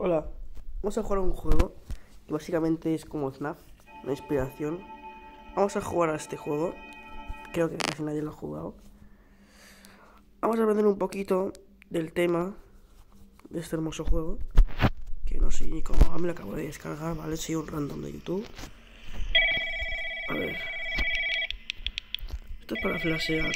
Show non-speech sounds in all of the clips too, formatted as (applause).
Hola, vamos a jugar a un juego que básicamente es como Snap, una inspiración. Vamos a jugar a este juego, creo que casi nadie lo ha jugado. Vamos a aprender un poquito del tema de este hermoso juego, que no sé ni cómo, me lo acabo de descargar, ¿vale? Soy un random de YouTube. A ver. Esto es para flashear.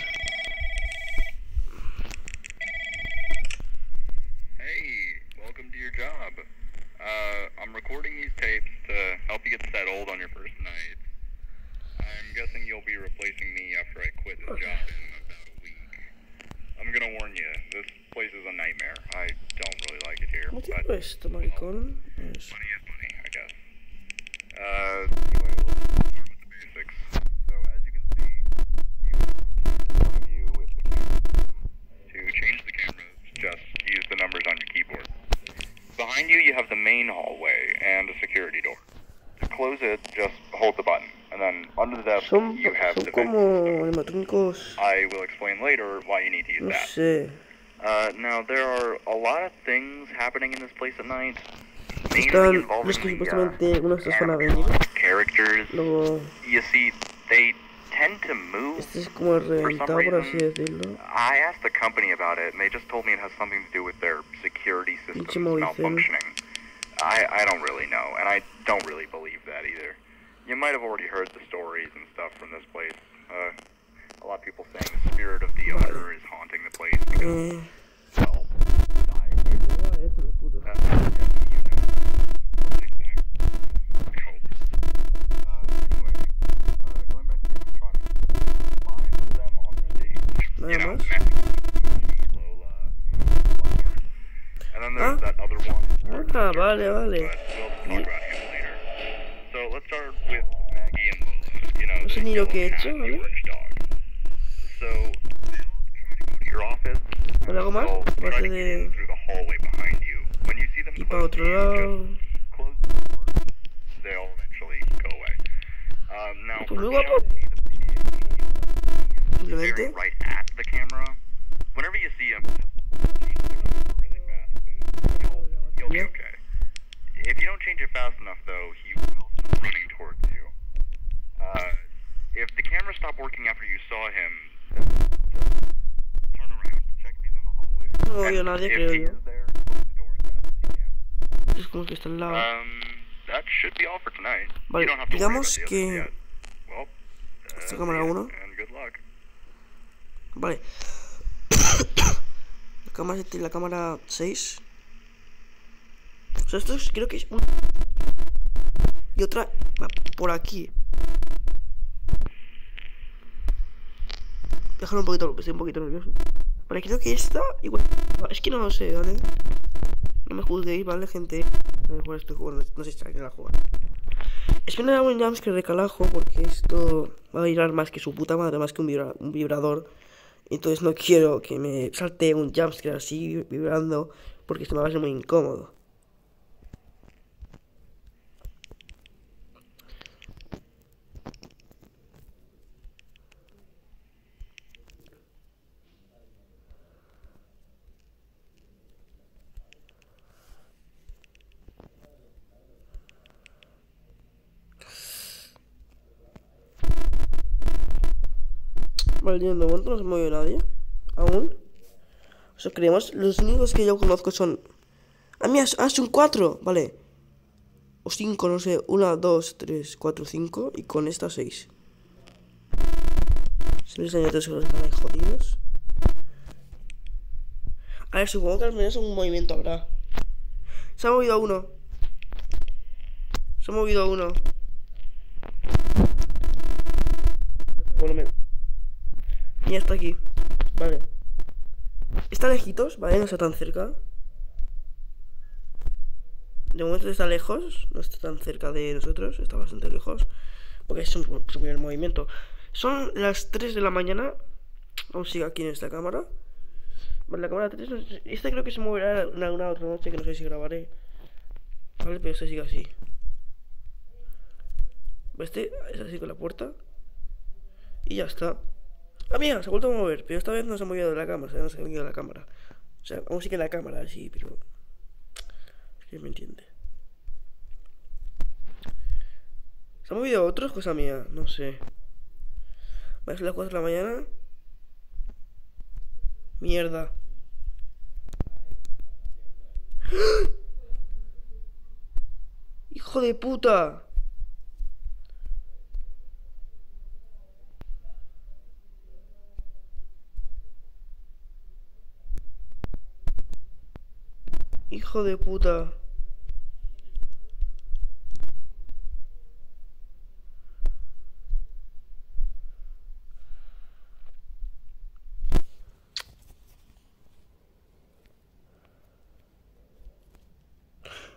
Uh, I'm recording these tapes to help you get settled on your first night. I'm guessing you'll be replacing me after I quit this job in about a week. I'm gonna warn you, this place is a nightmare. I don't really like it here, ¿Cómo but tipo esto, maricón? Es- money is money, I guess. Uh, anyway, Behind you, you have the main hallway and a security door. To close it, just hold the button. And then under the desk, Son, you have son the como animatrónicos, I will explain later why you need to use no that. sé. Uh, now there are a lot of things happening in this place at night. Mainly Están involving los que the, uh, supuestamente unos estos van a venir. animatronic characters. Luego, You see, they tend to move. este es como reventado, por así decirlo. I asked the company about it, and they just told me it has something to do with their security system malfunctioning. I, I don't really know, and I don't really believe that either. You might have already heard the stories and stuff from this place. Uh, a lot of people saying the spirit of the owner is haunting the place because, Eh, well, died. vale, te lo juro. Uh, yes, You know, No sé ni lo que he hecho, ¿vale? orange dog. So they'll try to go to your office. ¿Vale, algo más? De- Y para otro lado. Pues muy guapo. Simplemente. Whenever you see him, really fast, and you'll, you'll be okay. If you don't change it fast enough, though, he will start running towards you. Uh, if the camera stopped working after you saw him, turn around, check if he's in the hallway. No veo nadie, creo yo. Es como que está al lado. Um, that should be all for tonight. Vale, you don't have to digamos que-. Well, Esta uh, cámara see ya, uno. And good luck. Vale. (coughs) La cámara 7 y la cámara 6. O sea, esto es, creo que es una. Y otra por aquí. Déjalo un poquito, estoy un poquito nervioso. Vale, creo que esta igual. Es que no lo sé, ¿vale? No me juzguéis, ¿vale, gente? A lo mejor este juego no, sé si alguien la juega. Espero no un jumpscare de calajo porque esto va a vibrar más que su puta madre, más que un, un vibrador. Entonces no quiero que me salte un jumpscare así vibrando porque esto me va a ser muy incómodo. De momento no se mueve nadie. Aún. O sea, creemos. Los únicos que yo conozco son. Ah, mira, ah, son cuatro. Vale. O cinco, no sé. Una, dos, tres, cuatro, cinco. Y con esta seis. Seis años que los jodidos. A ver, supongo que al menos un movimiento habrá. Se ha movido uno. Se ha movido uno. Ya está aquí. Vale. Está lejitos, ¿vale? No está tan cerca. De momento está lejos. No está tan cerca de nosotros. Está bastante lejos. Porque es un, su primer movimiento. Son las 3 de la mañana. Aún sigue aquí en esta cámara. Vale, la cámara 3. no sé- Esta creo que se moverá en alguna otra noche que no sé si grabaré. Vale, pero esta sigue así. Este es así con la puerta. Y ya está. Ah, mira, se ha vuelto a mover, pero esta vez no se ha movido de la cámara, no se ha movido la cámara. O sea, aún sigue la cámara, sí, pero... Es Si me entiende. ¿Se ha movido otros? Cosa mía, no sé. Va a ser las 4 de la mañana. Mierda. ¡Hijo de puta! Hijo de puta.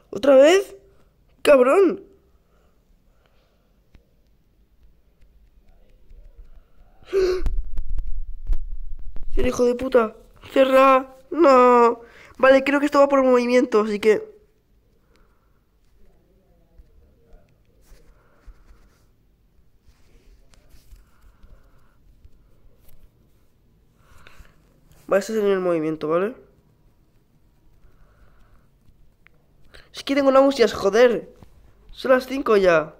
¿Otra vez? ¡Cabrón! ¡El hijo de puta! ¡Cerra! ¡No! Vale, creo que esto va por movimiento, así que... Vale, este es en el movimiento, ¿vale? Es que tengo náuseas, joder. Son las 5 ya.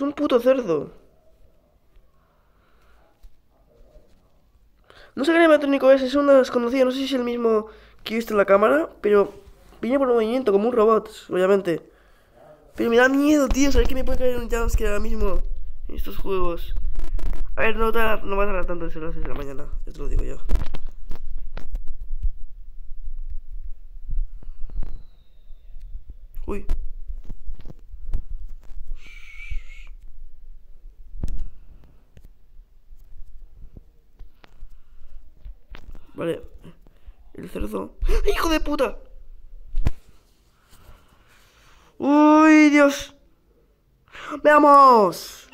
Es un puto cerdo. No sé qué animatrónico es, es un desconocido. No sé si es el mismo que he en la cámara, pero viene por movimiento, como un robot, obviamente. Pero me da miedo, tío, saber que me puede caer un jumpscare ahora mismo en estos juegos. A ver, no, va a tardar tanto en ser las 6 de la mañana, ya te lo digo yo. Uy. Vale. El cerdo. ¡Hijo de puta! ¡Uy, Dios! ¡Veamos!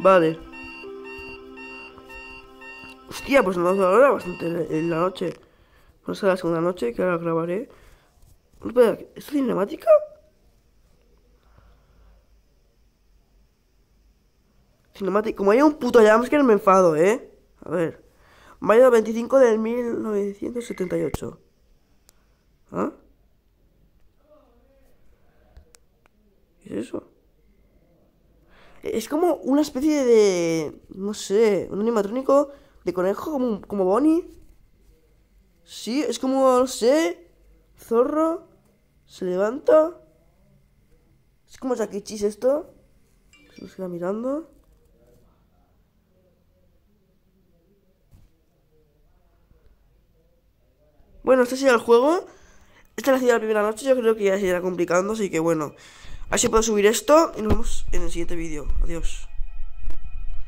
Vale. Hostia, pues nos ahora bastante en la noche. Vamos a la segunda noche, que ahora grabaré. Espera, ¿es cinemática? Cinemática. Como hay un puto jumpscare me enfado, ¿eh? A ver. Mayo 25 del 1978. ¿Ah? ¿Qué es eso? Es como una especie de... No sé, un animatrónico de conejo como, como Bonnie. Sí, es como, no sé, zorro. Se levanta. Es como Jackie Cheese esto. Se nos queda mirando. Bueno, este sería el juego. Esta ha sido la primera noche, yo creo que ya se irá complicando, así que bueno. Así puedo subir esto y nos vemos en el siguiente vídeo. Adiós.